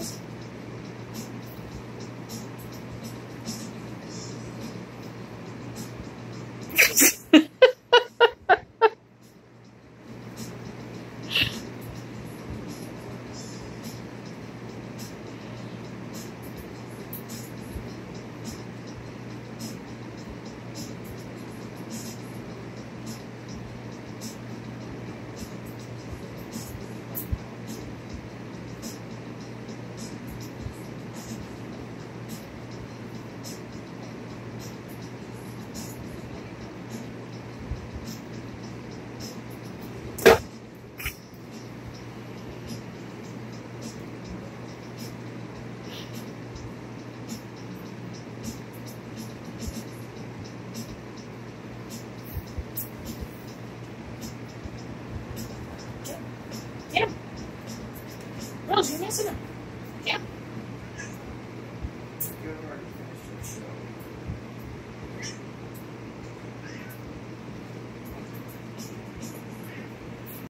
Yes.